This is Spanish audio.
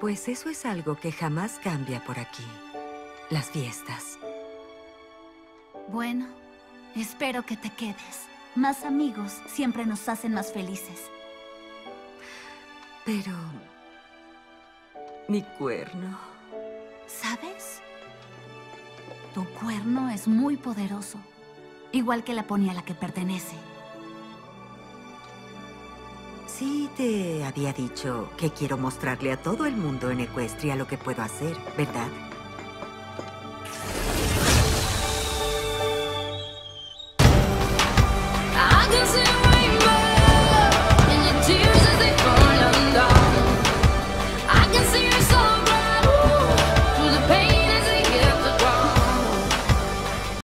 Pues eso es algo que jamás cambia por aquí. Las fiestas. Bueno, espero que te quedes. Más amigos siempre nos hacen más felices. Pero... Mi cuerno... ¿Sabes? Tu cuerno es muy poderoso. Igual que la pony a la que pertenece. Sí, te había dicho que quiero mostrarle a todo el mundo en Ecuestria lo que puedo hacer, ¿verdad?